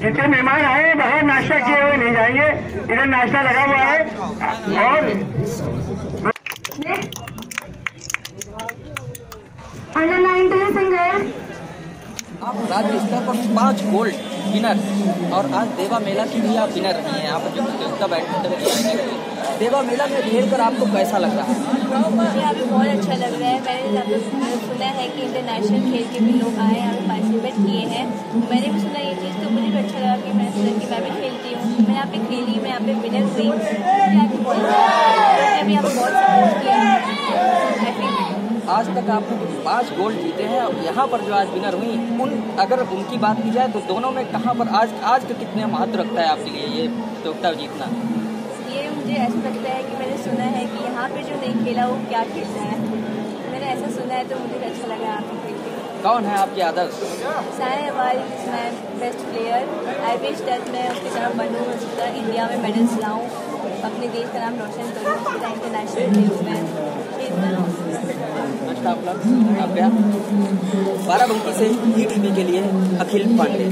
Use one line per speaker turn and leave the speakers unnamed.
जितने मेहमान आए बाहर नाश्ता किए हुए नहीं जाएँगे। इधर नाश्ता लगा हुआ है। और
अंडर नाइनटीन
राज्य स्तर पर पाँच गोल्ड विनर और आज देवा मेला की भी आप विनर रही हैं। पर जो बैडमिंटन देवा मेला में खेल कर आपको कैसा लग रहा है?
मुझे यहाँ पे बहुत अच्छा लग रहा है। मैंने सुना है कि इंटरनेशनल खेल के भी लोग आए यहाँ पे पार्टिसिपेट किए हैं। मैंने भी सुना ये चीज़ तो मुझे भी अच्छा लगा कि मैंने सुना कि मैं भी खेलती हूँ। मैं यहाँ पे खेली मैं यहाँ पे विनर हुई। मुझे यहाँ पे बहुत भी यहाँ पे बहुत सपोर्ट किया
आज तक आपने पाँच गोल्ड जीते हैं और यहाँ पर जो आज विनर हुई उन अगर उनकी बात की जाए तो दोनों में कहाँ पर आज आज का कितने महत्व रखता है आपके लिए ये प्रतियोगिता जीतना?
ये मुझे ऐसा लगता है कि मैंने सुना है कि यहाँ पे जो नहीं खेला वो क्या खेलता है। मैंने ऐसा सुना है तो मुझे अच्छा लगा यहाँ पे खेल के।
कौन है आपके आदर्श?
Sai is my best player I wish that मैं उसकी तरह बनूँ उसकी इंडिया में मेडल्स लाऊँ अपने देश का नाम रोशन करूँ उसकी तरह इंटरनेशनल में
आप बाराबंकी से ई के लिए अखिल पांडे।